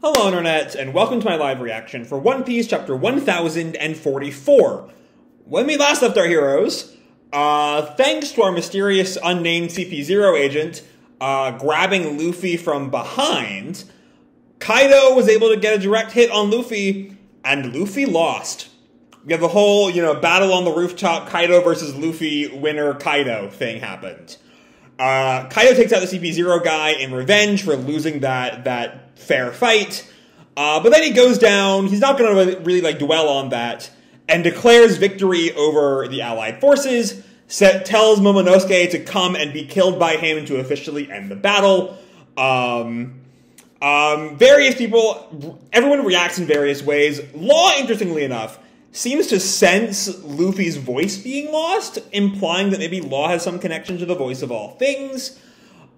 Hello, Internet, and welcome to my live reaction for One Piece Chapter 1044. When we last left our heroes, uh, thanks to our mysterious unnamed CP0 agent uh, grabbing Luffy from behind, Kaido was able to get a direct hit on Luffy, and Luffy lost. We have the whole, you know, battle on the rooftop, Kaido versus Luffy, winner Kaido thing happened. Uh, Kaido takes out the CP0 guy in revenge for losing that that fair fight. Uh, but then he goes down. He's not going to really like dwell on that and declares victory over the Allied forces. Set, tells Momonosuke to come and be killed by him to officially end the battle. Um, um, various people, everyone reacts in various ways. Law, interestingly enough, seems to sense Luffy's voice being lost, implying that maybe Law has some connection to the voice of all things.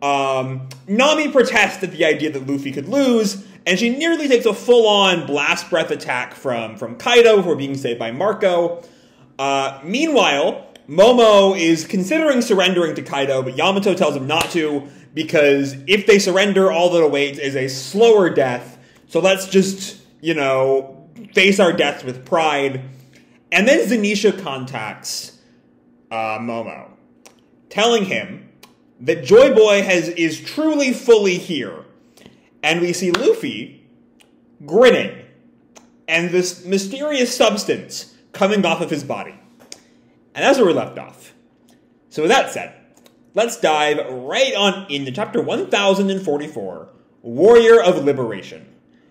Um, Nami protests at the idea that Luffy could lose, and she nearly takes a full-on blast breath attack from, from Kaido before being saved by Marco. Uh, meanwhile, Momo is considering surrendering to Kaido, but Yamato tells him not to, because if they surrender, all that awaits is a slower death. So let's just, you know, face our deaths with pride. And then Zunisha contacts uh, Momo, telling him that Joy Boy has is truly fully here. And we see Luffy grinning and this mysterious substance coming off of his body. And that's where we left off. So with that said, let's dive right on into chapter 1044, Warrior of Liberation.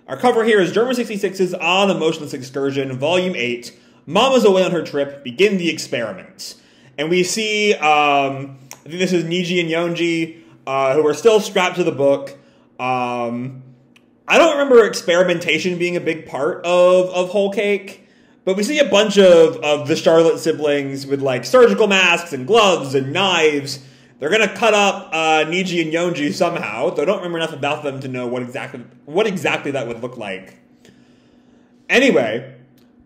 Our cover here is Germa 66's On the Motionless Excursion, Volume 8. Mama's away on her trip, begin the experiments. And we see, um, I think this is Niji and Yonji, uh, who are still strapped to the book. Um, I don't remember experimentation being a big part of, of Whole Cake, but we see a bunch of, of the Charlotte siblings with like surgical masks and gloves and knives they're gonna cut up uh, Niji and Yonji somehow, though I don't remember enough about them to know what exactly what exactly that would look like. Anyway,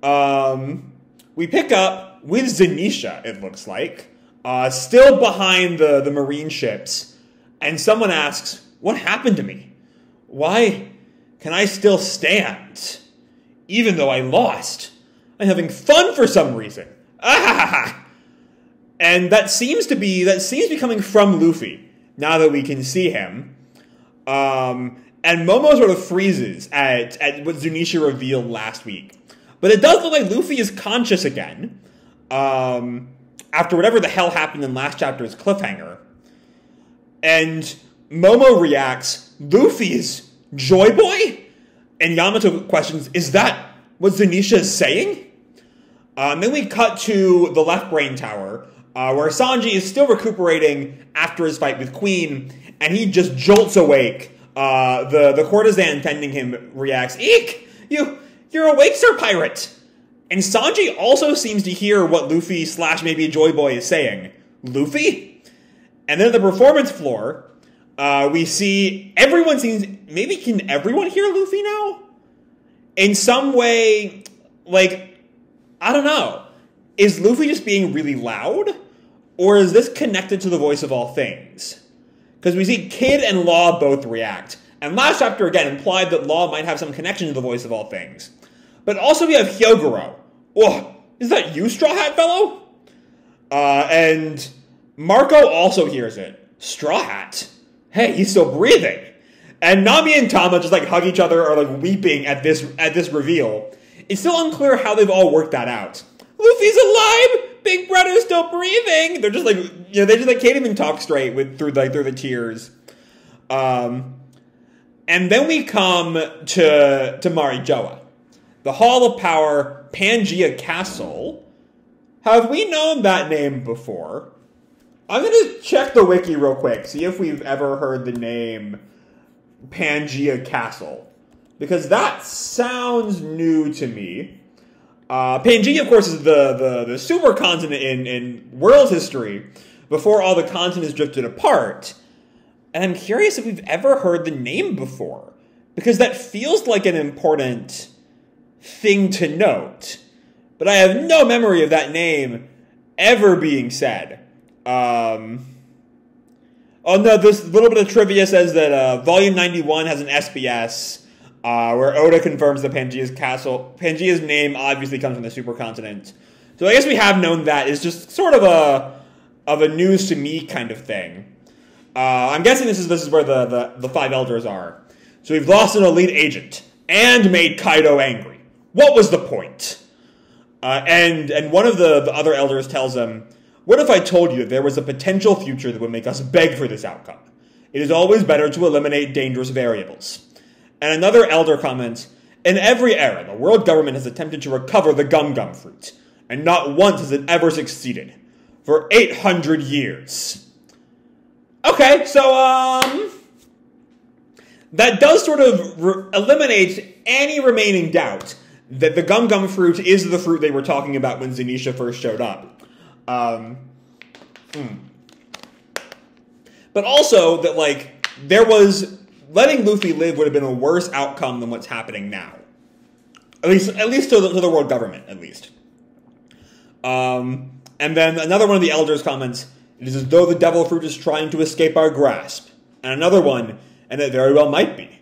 um, we pick up with Zunisha. it looks like, uh, still behind the, the marine ships, and someone asks, What happened to me? Why can I still stand? Even though I lost. I'm having fun for some reason. Ah! And that seems to be that seems to be coming from Luffy now that we can see him. Um, and Momo sort of freezes at, at what Zunisha revealed last week. But it does look like Luffy is conscious again um, after whatever the hell happened in last chapter's cliffhanger. And Momo reacts, Luffy is Joy Boy? And Yamato questions, is that what Zunisha is saying? Um, then we cut to the left brain tower, uh, where Sanji is still recuperating after his fight with Queen, and he just jolts awake. Uh, the the courtesan tending him reacts, "Eek, you you're awake, Sir Pirate." And Sanji also seems to hear what Luffy slash maybe Joy Boy is saying. Luffy, and then the performance floor, uh, we see everyone seems maybe can everyone hear Luffy now? In some way, like I don't know. Is Luffy just being really loud? Or is this connected to the voice of all things? Because we see Kid and Law both react. And last chapter again implied that Law might have some connection to the voice of all things. But also we have Hyogoro. Oh, is that you, Straw Hat Fellow? Uh, and Marco also hears it. Straw Hat? Hey, he's still breathing. And Nami and Tama just like hug each other or like weeping at this at this reveal. It's still unclear how they've all worked that out. Luffy's alive! Big Brother's still breathing. They're just like you know they just like can't even talk straight with through like through the tears. Um, and then we come to to Marijoa, the Hall of Power, Pangea Castle. Have we known that name before? I'm gonna check the wiki real quick, see if we've ever heard the name Pangea Castle, because that sounds new to me. Uh, Pangea, of course, is the, the, the supercontinent in, in world history before all the continents drifted apart. And I'm curious if we've ever heard the name before, because that feels like an important thing to note. But I have no memory of that name ever being said. Um, oh no, this little bit of trivia says that uh, Volume 91 has an SBS. Uh, where Oda confirms that Pangea's castle, Pangea's name obviously comes from the supercontinent. So I guess we have known that is just sort of a of a news to me kind of thing. Uh, I'm guessing this is this is where the, the, the five elders are. So we've lost an elite agent and made Kaido angry. What was the point? Uh, and and one of the, the other elders tells him, "What if I told you there was a potential future that would make us beg for this outcome? It is always better to eliminate dangerous variables." And another elder comments, "In every era, the world government has attempted to recover the gum gum fruit, and not once has it ever succeeded. For 800 years." Okay, so um that does sort of re- eliminate any remaining doubt that the gum gum fruit is the fruit they were talking about when Zunisha first showed up. Um, hmm. But also that like there was letting Luffy live would have been a worse outcome than what's happening now. At least, at least to the, to the world government, at least. Um, and then another one of the elders comments: "It is as though the devil fruit is trying to escape our grasp." And another one, and it very well might be.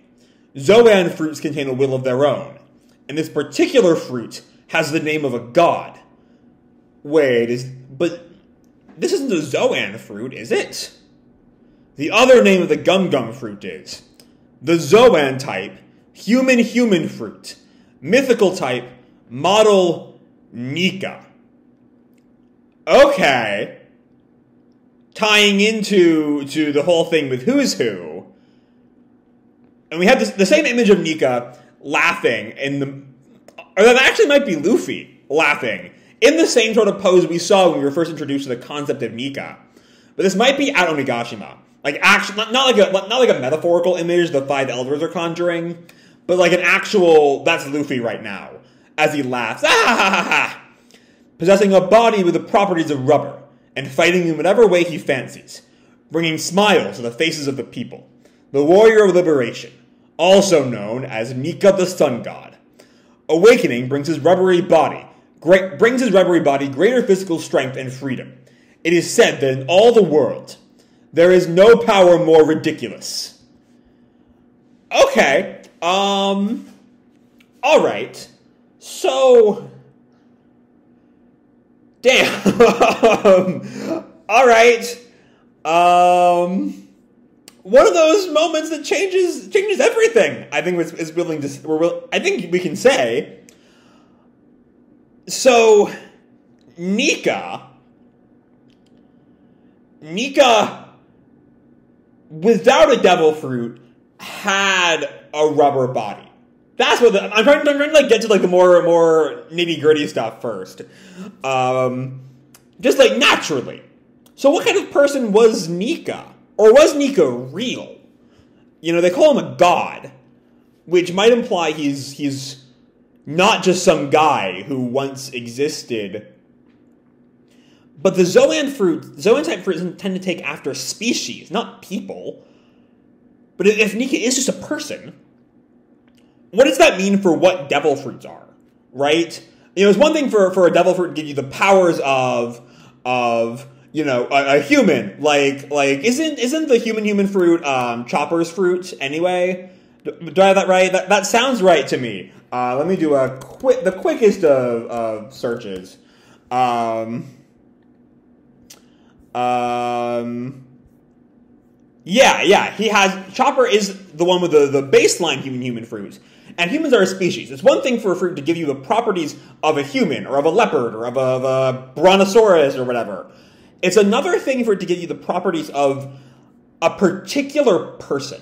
Zoan fruits contain a will of their own, and this particular fruit has the name of a god. Wait, is but this isn't a Zoan fruit, is it? The other name of the gum gum fruit is the Zoan type human human fruit, mythical type model Nika. Okay. Tying into to the whole thing with who's who. And we have this, the same image of Nika laughing in the or that actually might be Luffy laughing in the same sort of pose we saw when we were first introduced to the concept of Nika. But this might be at Onigashima. Like actually not, not like a not like a metaphorical image the five elders are conjuring, but like an actual that's Luffy right now as he laughs. Ah! Possessing a body with the properties of rubber and fighting in whatever way he fancies, bringing smiles to the faces of the people. The warrior of liberation, also known as Nika the Sun God. Awakening brings his rubbery body great, brings his rubbery body greater physical strength and freedom. It is said that in all the world, there is no power more ridiculous. Okay, um, all right. So, damn. all right. Um, one of those moments that changes changes everything. I think is, willing to. We're. I think we can say. So, Nika. Nika, without a devil fruit, had a rubber body. That's what the, I'm trying. I'm trying to like get to like the more more nitty gritty stuff first. Um, just like naturally. So, what kind of person was Nika? Or was Nika real? You know, they call him a god, which might imply he's he's not just some guy who once existed. But the Zoan fruit, Zoan type fruits tend to take after species, not people. But if Nika is just a person, what does that mean for what devil fruits are? Right? You know, it's one thing for, for a devil fruit to give you the powers of of you know a, a, human like like isn't isn't the human human fruit um, chopper's fruit anyway do, do i have that right that, that sounds right to me uh, let me do a quick the quickest of, of searches um, um, yeah yeah he has chopper is the one with the, the baseline human human fruit and humans are a species. It's one thing for a fruit to give you the properties of a human, or of a leopard, or of a, of a brontosaurus, or whatever. It's another thing for it to give you the properties of a particular person.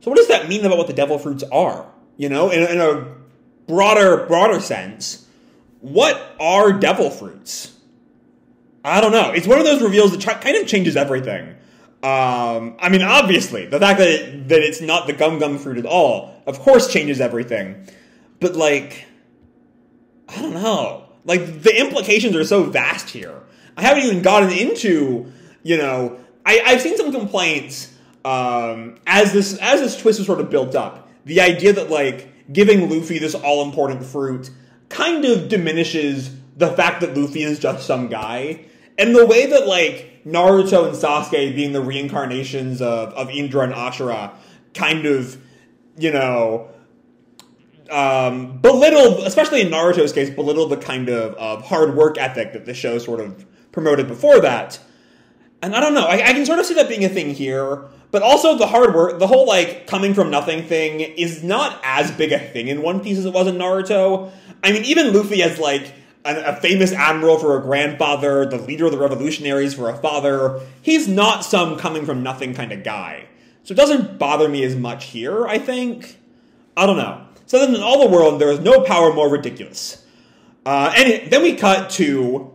So what does that mean about what the devil fruits are? You know, in, in a broader, broader sense, what are devil fruits? I don't know. It's one of those reveals that kind of changes everything. Um, I mean, obviously, the fact that it, that it's not the gum gum fruit at all, of course, changes everything. But like, I don't know. Like the implications are so vast here. I haven't even gotten into, you know, I, I've seen some complaints um, as this as this twist is sort of built up. The idea that like giving Luffy this all important fruit kind of diminishes the fact that Luffy is just some guy, and the way that like Naruto and Sasuke being the reincarnations of of Indra and Ashura kind of, you know, um, belittle, especially in Naruto's case, belittle the kind of, of hard work ethic that the show sort of promoted before that. And I don't know, I, I can sort of see that being a thing here, but also the hard work, the whole like coming from nothing thing is not as big a thing in One Piece as it was in Naruto. I mean, even Luffy as like a famous admiral for a grandfather, the leader of the revolutionaries for a father, he's not some coming from nothing kind of guy. So it doesn't bother me as much here, I think. I don't know. So then in all the world, there is no power more ridiculous. Uh, and then we cut to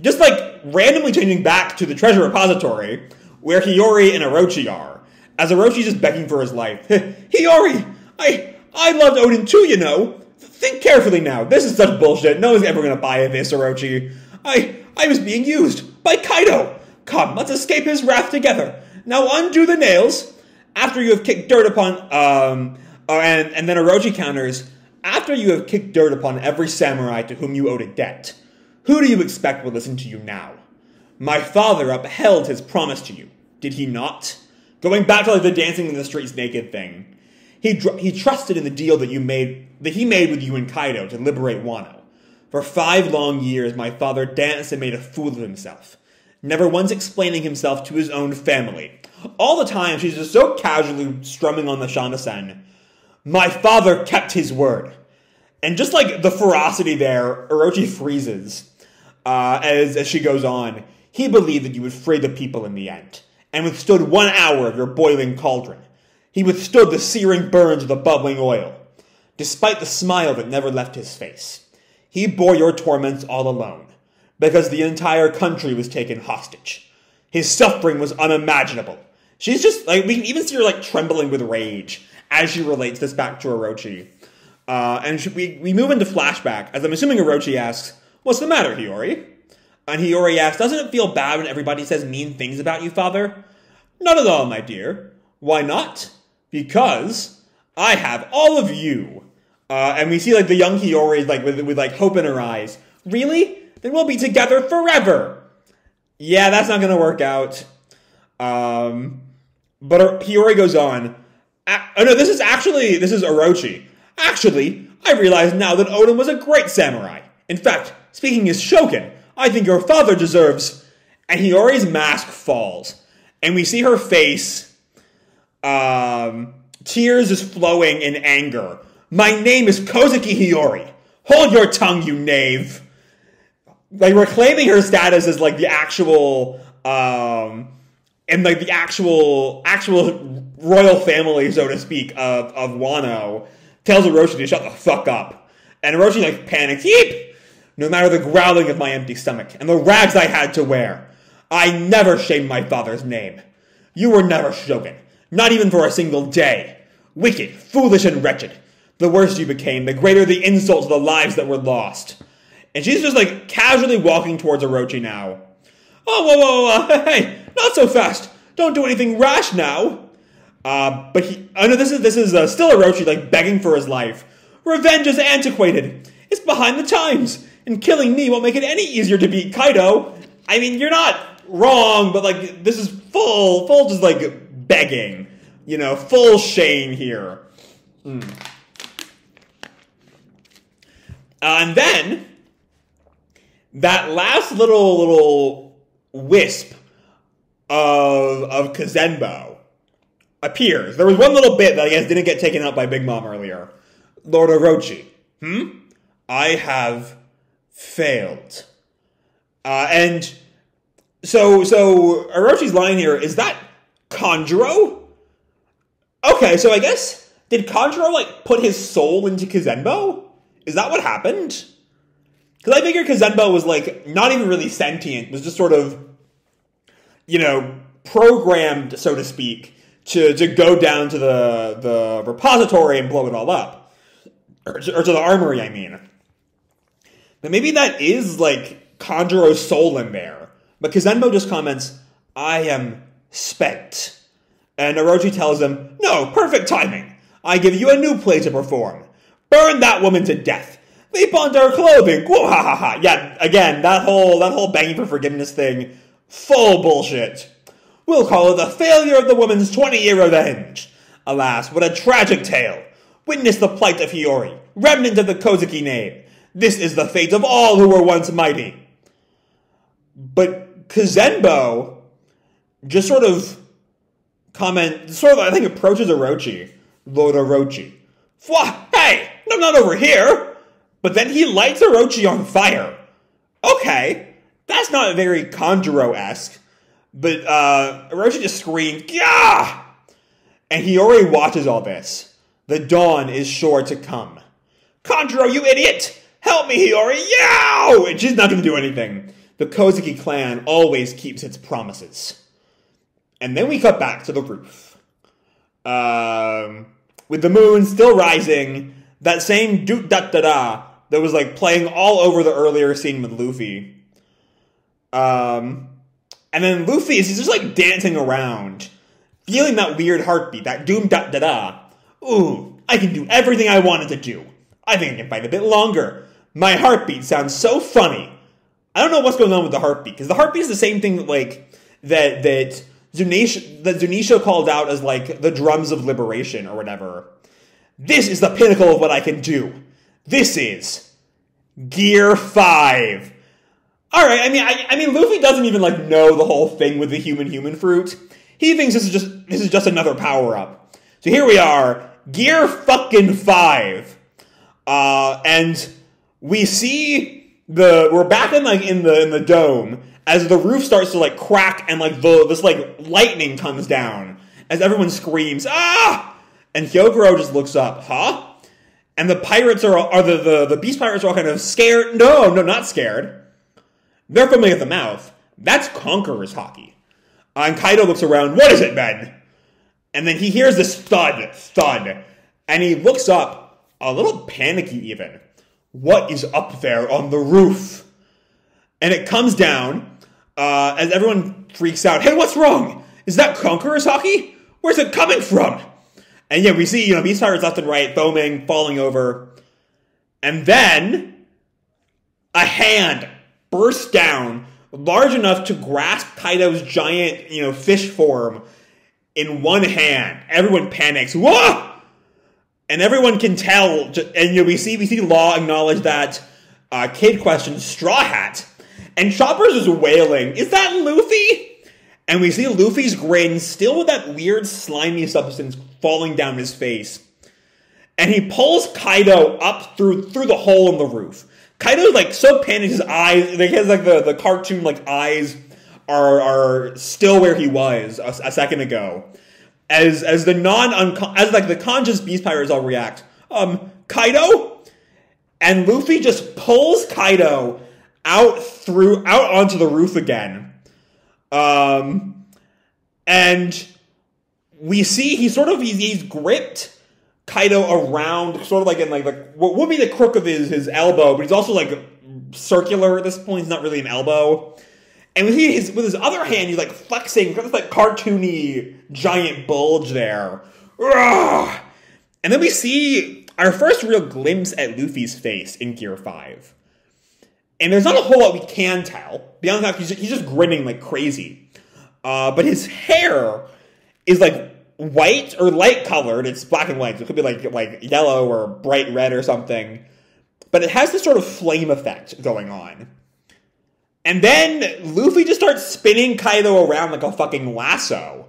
just like randomly changing back to the treasure repository where Hiyori and Orochi are. As Orochi's just begging for his life. Hiyori, I I loved Oden too, you know. Think carefully now. This is such bullshit. No one's ever gonna buy this, Orochi. I I was being used by Kaido. Come, let's escape his wrath together. Now undo the nails. After you have kicked dirt upon um uh, and and then Orochi counters, after you have kicked dirt upon every samurai to whom you owed a debt, who do you expect will listen to you now? My father upheld his promise to you, did he not? Going back to like the dancing in the streets naked thing. He, he trusted in the deal that you made that he made with you and Kaido to liberate Wano. For five long years, my father danced and made a fool of himself, never once explaining himself to his own family. All the time, she's just so casually strumming on the shamisen. My father kept his word. And just like the ferocity there, Orochi freezes uh, as, as she goes on. He believed that you would free the people in the end, and withstood one hour of your boiling cauldron. He withstood the searing burns of the bubbling oil, despite the smile that never left his face. He bore your torments all alone, because the entire country was taken hostage. His suffering was unimaginable. She's just like we can even see her like trembling with rage as she relates this back to Orochi. Uh, and she, we we move into flashback as I'm assuming Orochi asks, "What's the matter, Hiyori?" And Hiyori asks, Doesn't it feel bad when everybody says mean things about you, father? Not at all, my dear. Why not? Because I have all of you. Uh, and we see like the young Hiyori like with, with like hope in her eyes. Really? Then we'll be together forever. Yeah, that's not gonna work out. Um, but Hiyori goes on. Oh no, this is actually this is Orochi. Actually, I realize now that Oden was a great samurai. In fact, speaking as Shogun, I think your father deserves. And Hiyori's mask falls. And we see her face. Um, tears is flowing in anger. My name is Kozuki Hiyori. Hold your tongue, you knave. Like reclaiming her status as like the actual um and like the actual actual royal family, so to speak, of, of Wano, tells Orochi to shut the fuck up. And Orochi like panics, Yeep! no matter the growling of my empty stomach and the rags I had to wear. I never shamed my father's name. You were never shogun, not even for a single day. Wicked, foolish, and wretched. The worse you became, the greater the insult to the lives that were lost. And she's just like casually walking towards Orochi now. Oh, whoa, whoa, whoa, hey, not so fast. Don't do anything rash now. Uh, but he, oh know this is this is uh, still Orochi like begging for his life. Revenge is antiquated. It's behind the times and killing me won't make it any easier to beat Kaido. I mean, you're not wrong, but like this is full, full just like begging, you know, full shame here. Mm. And then that last little little wisp of of Kazenbo appears. There was one little bit that I guess didn't get taken out by Big Mom earlier. Lord Orochi. Hmm? I have failed. Uh, and so, so Orochi's line here is that Kanjuro? Okay, so I guess did Kanjuro like put his soul into Kazenbo? Is that what happened? Because I figured Kazenbo was like not even really sentient, was just sort of, you know, programmed, so to speak, to to go down to the the repository and blow it all up, or to, or to the armory. I mean. But maybe that is like Kanjuro's soul in there. But Kazenbo just comments, I am spent. And Orochi tells him, No, perfect timing. I give you a new play to perform. Burn that woman to death. Leap onto her clothing. Whoa, ha ha ha. Yeah, again, that whole that whole begging for forgiveness thing, full bullshit. We'll call it the failure of the woman's 20 year revenge. Alas, what a tragic tale. Witness the plight of Hiyori, remnant of the Kozuki name. This is the fate of all who were once mighty. But Kazenbo just sort of comment, sort of, I think, approaches Orochi, Lord Orochi. Fwah, hey, I'm not over here. But then he lights Orochi on fire. Okay, that's not very Kanjuro-esque. But uh, Orochi just screams, Gah! And Hiyori watches all this. The dawn is sure to come. Kanjuro, you idiot! Help me, Hiyori! Yow! And she's not to do anything. The Kozuki clan always keeps its promises. And then we cut back to the roof. Um, with the moon still rising, that same doot da da da that was like playing all over the earlier scene with Luffy. Um, and then Luffy is just like dancing around, feeling that weird heartbeat, that doom da da da. Ooh, I can do everything I wanted to do. I think I can fight a bit longer. My heartbeat sounds so funny. I don't know what's going on with the heartbeat because the heartbeat is the same thing that like that that Zunisha that Zunisha called out as like the drums of liberation or whatever. This is the pinnacle of what I can do. This is Gear Five. All right, I mean, I, I mean, Luffy doesn't even like know the whole thing with the human human fruit. He thinks this is just this is just another power up. So here we are, Gear fucking Five, uh, and we see the we're back in like in the in the dome as the roof starts to like crack and like the this like lightning comes down as everyone screams ah, and Hyogoro just looks up, huh? And the pirates are are the the the beast pirates are all kind of scared. No, no, not scared. They're foaming at the mouth. That's Conqueror's Haki and Kaido looks around. What is it, Ben? And then he hears this thud, thud, and he looks up, a little panicky even. What is up there on the roof? And it comes down uh, as everyone freaks out. Hey, what's wrong? Is that Conqueror's Haki? Where's it coming from? And yeah, we see, you know, beast pirates left and right, foaming, falling over. And then a hand bursts down, large enough to grasp Kaido's giant, you know, fish form in one hand. Everyone panics. Whoa! And everyone can tell, and you know, we see we see Law acknowledge that uh, Kid questions Straw Hat, and Choppers is wailing. Is that Luffy? And we see Luffy's grin, still with that weird slimy substance falling down his face. And he pulls Kaido up through through the hole in the roof. Kaido's like so panicked, his eyes, like has like the, the cartoon like eyes are are still where he was a, a second ago. As as the non as like the conscious beast pirates all react. Um, Kaido and Luffy just pulls Kaido out through out onto the roof again. Um, and we see he sort of he's, he's gripped Kaido around, sort of like in like, like what would be the crook of his his elbow, but he's also like circular at this point. He's not really an elbow. And with his with his other hand, he's like flexing, got this like cartoony giant bulge there. And then we see our first real glimpse at Luffy's face in Gear Five. And there's not a whole lot we can tell beyond that he's, he's just grinning like crazy. Uh, but his hair is like white or light colored. It's black and white. So it could be like like yellow or bright red or something. But it has this sort of flame effect going on. And then Luffy just starts spinning Kaido around like a fucking lasso.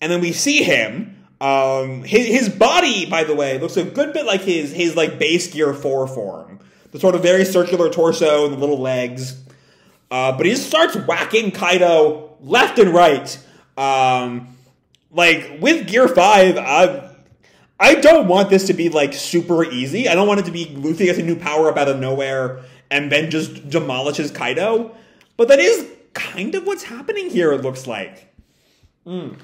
And then we see him. Um, his, his body, by the way, looks a good bit like his his like base gear four form. The sort of very circular torso and the little legs. Uh, but he just starts whacking Kaido left and right. Um, like with Gear Five, I I don't want this to be like super easy. I don't want it to be Luffy gets a new power up out of nowhere and then just demolishes Kaido. But that is kind of what's happening here. It looks like. Mm.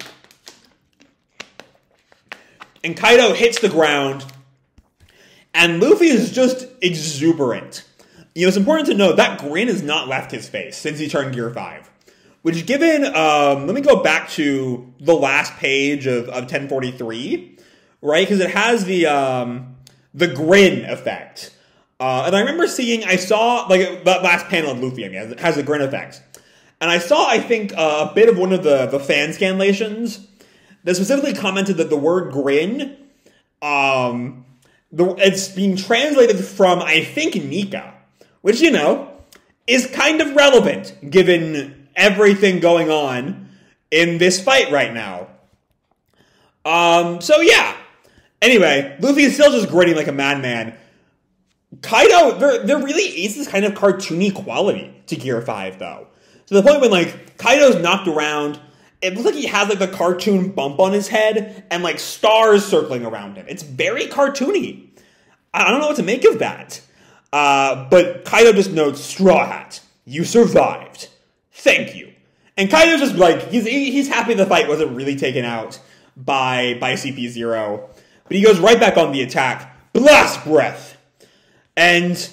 And Kaido hits the ground, and Luffy is just exuberant. You know, it's important to note that grin has not left his face since he turned Gear 5. Which, given, um, let me go back to the last page of, of 1043, right? Because it has the um, the grin effect. Uh, and I remember seeing, I saw, like, that last panel of Luffy, I mean, it has a grin effect. And I saw, I think, uh, a bit of one of the, the fan scanlations that specifically commented that the word grin Um, the, it's being translated from, I think, Nika, which, you know, is kind of relevant given everything going on in this fight right now. Um, so yeah. Anyway, Luffy is still just grinning like a madman. Kaido, there, there really is this kind of cartoony quality to Gear 5, though. To the point when, like, Kaido's knocked around, it looks like he has, like, the cartoon bump on his head and, like, stars circling around him. It's very cartoony. I don't know what to make of that. Uh, but Kaido just notes, Straw Hat, you survived. Thank you. And Kaido's just like, he's, he's happy the fight wasn't really taken out by, by CP0. But he goes right back on the attack. Blast Breath! And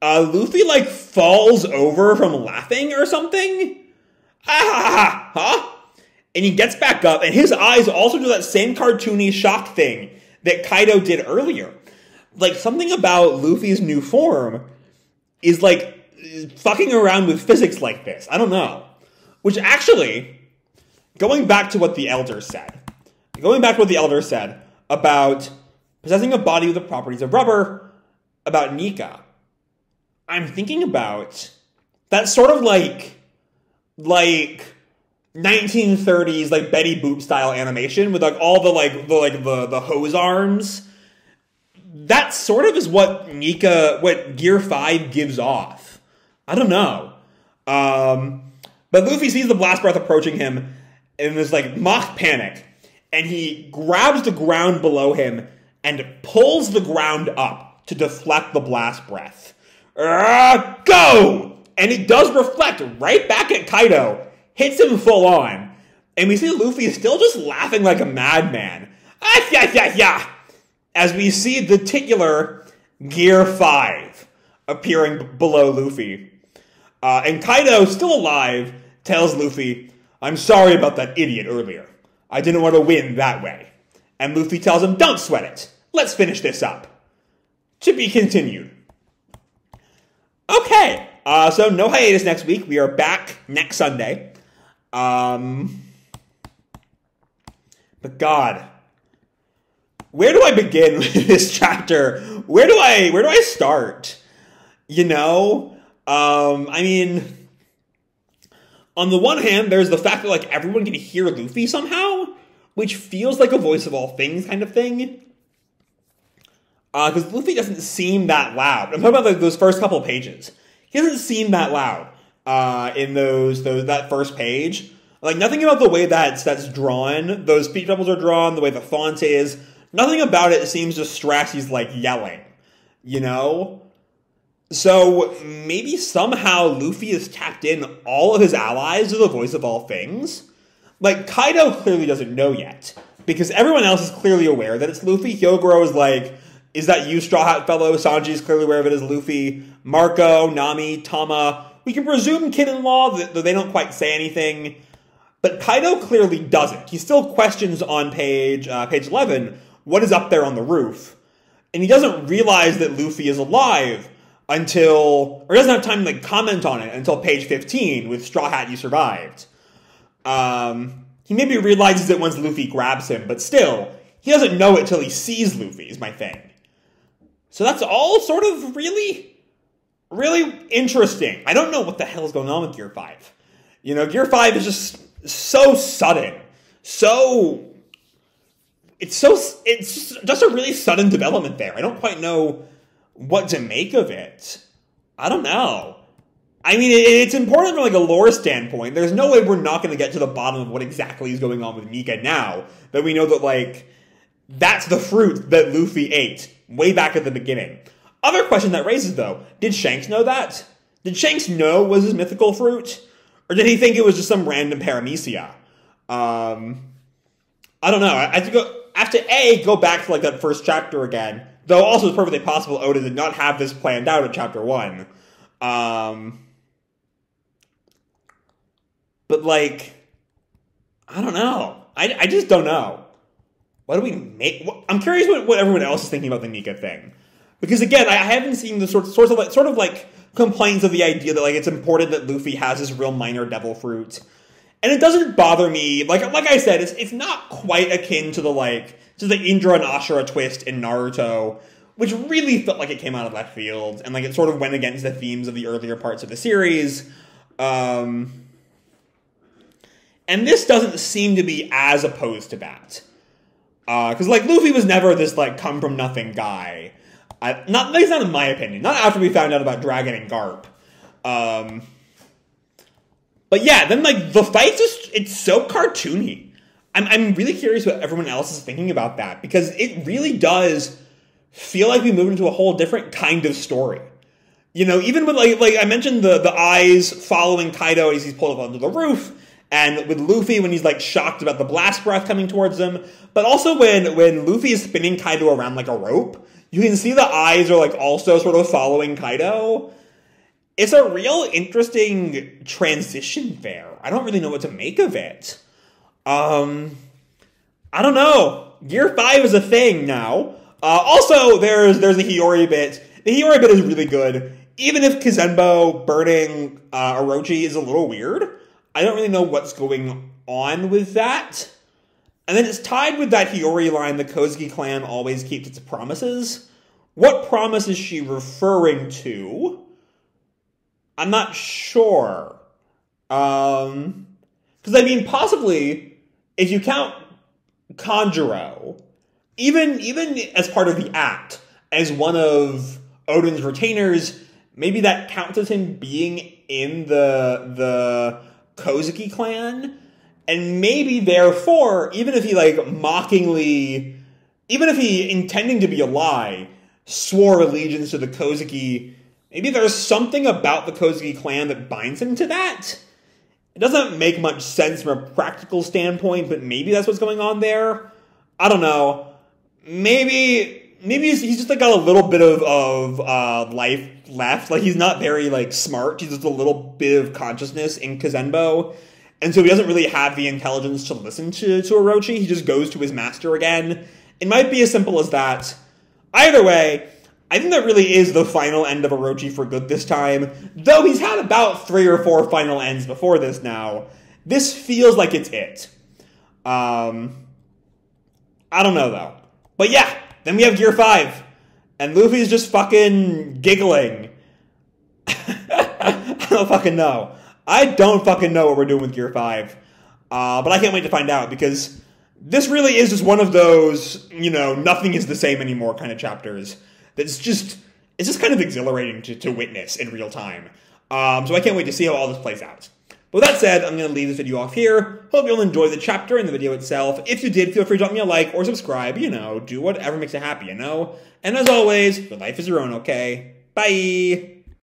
uh, Luffy, like, falls over from laughing or something? Ah, huh? And he gets back up, and his eyes also do that same cartoony shock thing that Kaido did earlier like something about Luffy's new form is like fucking around with physics like this. I don't know. Which actually, going back to what the elder said, going back to what the elder said about possessing a body with the properties of rubber, about Nika, I'm thinking about that sort of like, like 1930s like Betty Boop style animation with like all the like the like the the hose arms that sort of is what Nika, what Gear 5 gives off. I don't know. Um, but Luffy sees the blast breath approaching him in this like mock panic, and he grabs the ground below him and pulls the ground up to deflect the blast breath. Uh, go! And it does reflect right back at Kaido, hits him full on, and we see Luffy still just laughing like a madman. Ah, yeah, yeah, yeah as we see the titular Gear 5 appearing b- below Luffy. Uh, and Kaido, still alive, tells Luffy, I'm sorry about that idiot earlier. I didn't want to win that way. And Luffy tells him, Don't sweat it. Let's finish this up. To be continued. Okay, uh, so no hiatus next week. We are back next Sunday. Um, but God, where do I begin with this chapter? Where do I where do I start? You know, um, I mean, on the one hand, there's the fact that like everyone can hear Luffy somehow, which feels like a voice of all things kind of thing. Because uh, Luffy doesn't seem that loud. I'm talking about like, those first couple pages. He doesn't seem that loud uh, in those those that first page. Like nothing about the way that's that's drawn. Those speech bubbles are drawn, the way the font is, nothing about it seems to he's like yelling, you know? So maybe somehow Luffy has tapped in all of his allies to the voice of all things. Like Kaido clearly doesn't know yet because everyone else is clearly aware that it's Luffy. Hyogoro is like, "Is that you, Straw Hat fellow?" Sanji is clearly aware of it as Luffy. Marco, Nami, Tama. We can presume Kid in Law though they don't quite say anything, but Kaido clearly doesn't. He still questions on page uh, page eleven what is up there on the roof. And he doesn't realize that Luffy is alive until, or doesn't have time to like comment on it until page 15 with Straw Hat, you survived. Um, he maybe realizes it once Luffy grabs him, but still, he doesn't know it till he sees Luffy, is my thing. So that's all sort of really, really interesting. I don't know what the hell is going on with Gear 5. You know, Gear 5 is just so sudden, so it's so it's just a really sudden development there. I don't quite know what to make of it. I don't know. I mean, it's important from like a lore standpoint. There's no way we're not going to get to the bottom of what exactly is going on with Nika now that we know that like that's the fruit that Luffy ate way back at the beginning. Other question that raises though: Did Shanks know that? Did Shanks know was his mythical fruit, or did he think it was just some random paramecia? Um, I don't know. I, have to go to a go back to like that first chapter again. Though also it's perfectly possible Oda did not have this planned out in chapter one. Um, but like, I don't know. I, I just don't know. What do we make? What, I'm curious what, what everyone else is thinking about the Nika thing, because again, I, haven't seen the sort sorts of like, sort of like complaints of the idea that like it's important that Luffy has this real minor devil fruit and it doesn't bother me. Like like I said, it's it's not quite akin to the like So the Indra and Ashura twist in Naruto, which really felt like it came out of left field and like it sort of went against the themes of the earlier parts of the series. Um, and this doesn't seem to be as opposed to that. Because, uh, like, Luffy was never this, like, come from nothing guy. I, not, at least not in my opinion. Not after we found out about Dragon and Garp. Um, but yeah, then, like, the fights, just, it's so cartoony. I'm, I'm really curious what everyone else is thinking about that. Because it really does feel like we moved into a whole different kind of story. You know, even with, like, like I mentioned the, the eyes following Kaido as he's pulled up onto the roof and with Luffy when he's like shocked about the blast breath coming towards him, but also when when Luffy is spinning Kaido around like a rope, you can see the eyes are like also sort of following Kaido. It's a real interesting transition there. I don't really know what to make of it. Um, I don't know. Gear five is a thing now. Uh, also, there's there's a Hiyori bit. The Hiyori bit is really good, even if Kazenbo burning uh, Orochi is a little weird. I don't really know what's going on with that. And then it's tied with that Hiyori line the Kozuki clan always keeps its promises. What promise is she referring to? I'm not sure. Um, because I mean, possibly, if you count Kanjuro, even even as part of the act, as one of Oden's retainers, maybe that counts as him being in the the Kozuki clan, and maybe therefore, even if he like mockingly, even if he intending to be a lie, swore allegiance to the Kozuki, maybe there's something about the Kozuki clan that binds him to that. It doesn't make much sense from a practical standpoint, but maybe that's what's going on there. I don't know. Maybe maybe he's, he's just like got a little bit of, of uh, life left. Like he's not very like smart. He's just a little bit of consciousness in Kazenbo. And so he doesn't really have the intelligence to listen to, to Orochi. He just goes to his master again. It might be as simple as that. Either way, I think that really is the final end of Orochi for good this time. Though he's had about three or four final ends before this now. This feels like it's it. Um, I don't know though. But yeah, then we have Gear 5. And Luffy's just fucking giggling. I don't fucking know. I don't fucking know what we're doing with Gear 5. Uh, but I can't wait to find out because this really is just one of those, you know, nothing is the same anymore kind of chapters. That's just, it's just kind of exhilarating to, to witness in real time. Um, so I can't wait to see how all this plays out. But with that said, I'm going to leave this video off here. Hope you'll enjoy the chapter and the video itself. If you did, feel free to drop me a like or subscribe. You know, do whatever makes you happy, you know? And as always, your life is your own, okay? Bye!